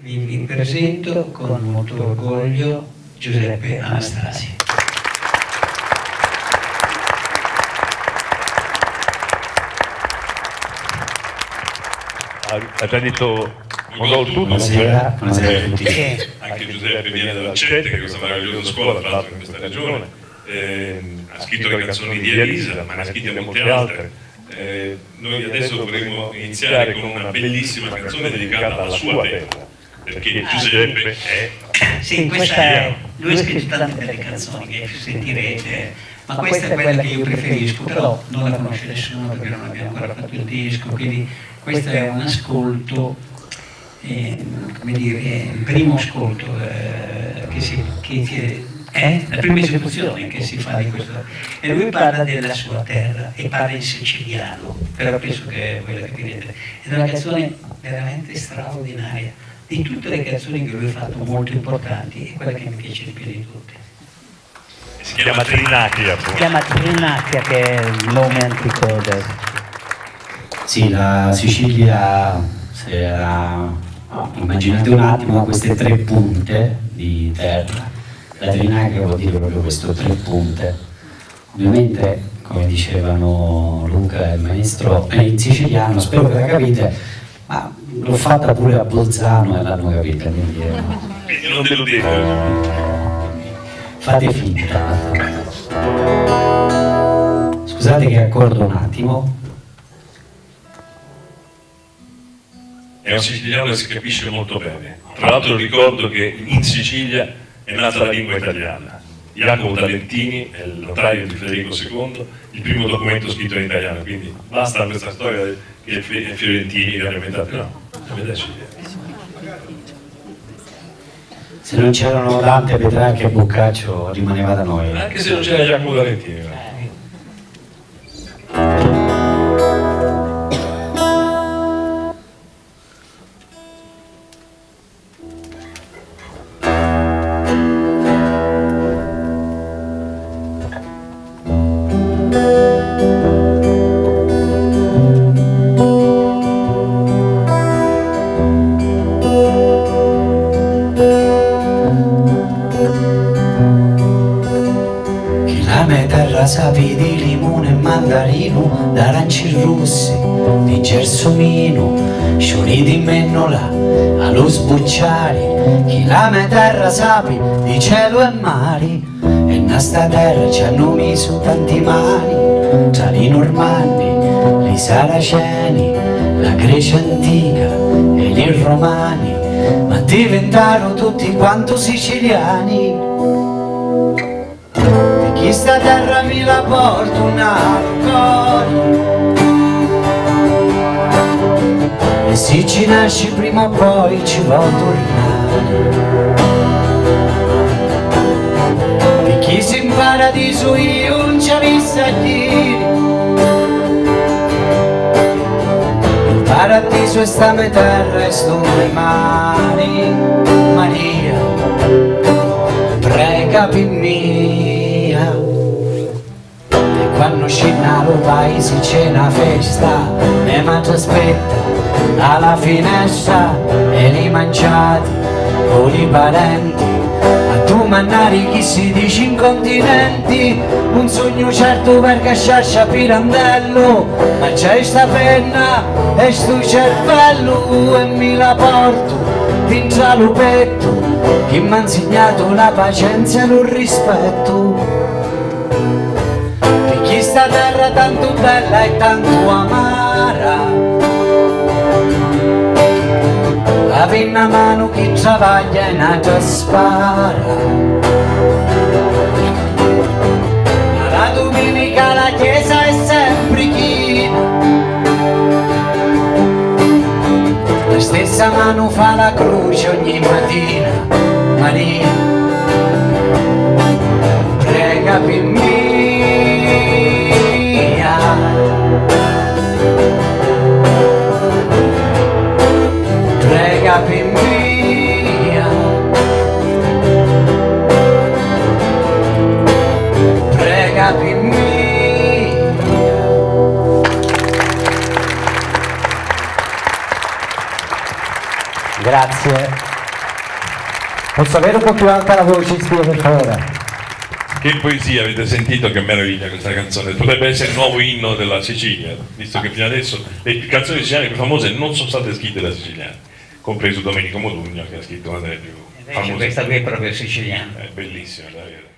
vi, vi presento con molto orgoglio Giuseppe Anastasi. ha già detto molto Buonasera, buonasera a tutti. Eh, anche Giuseppe viene dall'Accette, che è questa meravigliosa scuola, tra l'altro in questa regione, eh, ha scritto le canzoni di Elisa, ma ne ha scritte molte altre. Eh, noi adesso vorremmo iniziare con una bellissima canzone dedicata alla sua terra, perché Giuseppe è... Sì, questa è, lui ha scritto tante belle canzoni che sentirete, ma questa è quella che io preferisco, però non la conosce nessuno perché non abbiamo ancora fatto il disco, quindi questo è un ascolto, eh, come dire, il primo ascolto eh, che, si, che è la prima esecuzione che si fa di questo. E lui parla della sua terra e parla in siciliano, però penso che è quella che vedete. È una canzone veramente straordinaria. Di tutte le canzoni che lui ha fatto molto importanti, è quella che mi piace di più di tutte. Si chiama Trinacria. Si chiama Trinacria che è il nome antico del... Sì, la Sicilia, era, immaginate un attimo queste tre punte di terra, la Trinacria vuol dire proprio questo tre punte. Ovviamente, come dicevano Luca e il maestro, è in siciliano, spero che la capite, l'ho fatta pure a Bolzano e l'hanno capita, quindi eh, Quindi non deludete. fate finta. Scusate che accordo un attimo. È un siciliano che si capisce molto bene. Tra l'altro ricordo che in Sicilia è nata la lingua italiana. Jacopo Talentini è il notaio di Federico II, il primo documento scritto in italiano, quindi basta questa storia che fiorentini hanno inventato. No. Se non c'erano Dante, Petrarca e Boccaccio rimaneva da noi. Anche se non c'era Jacopo Talentini. Sapi di limone e mandarino, d'aranci rossi, di gersomino, scioli di mennola, allo sbucciare. Che la mia terra sapi di cielo e mari, e in terra ci hanno messo tanti mali, tra i normanni, i saraceni, la Grecia antica e i romani, ma diventarono tutti quanto siciliani. Di chi sta terra mi la porto una cuore E se ci nasci prima o poi ci vuol tornare. Di chi si in paradiso io non ci ho visto ieri Il paradiso è sta mia terra e sto nei mari Maria prega per mia e quando scena lo paese c'è una festa e mangia aspetta alla finestra e li mangiati con i parenti. A tu mannari chi si dice in continenti un sogno certo per casciarci pirandello. Ma c'è sta penna e sto cervello e mi la porto dentro al petto che mi ha insegnato la pazienza e il rispetto di chi sta terra tanto bella e tanto amara. La penna a mano chi travaglia e nata spara. Ma la domenica la chiesa è sempre china la stessa mano fa la croce ogni mattina. Maria prega per mia per mia Grazie. Posso avere un po' più alta la voce, Steve, per favore? Che poesia, avete sentito che meraviglia questa canzone? Potrebbe essere il nuovo inno della Sicilia, visto che fino adesso le canzoni siciliane più famose non sono state scritte da siciliani, compreso Domenico Modugno che ha scritto una delle più Invece famose. questa qui è proprio siciliana. È bellissima, davvero.